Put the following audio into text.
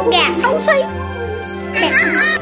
con gà xấu xí Đẹp không?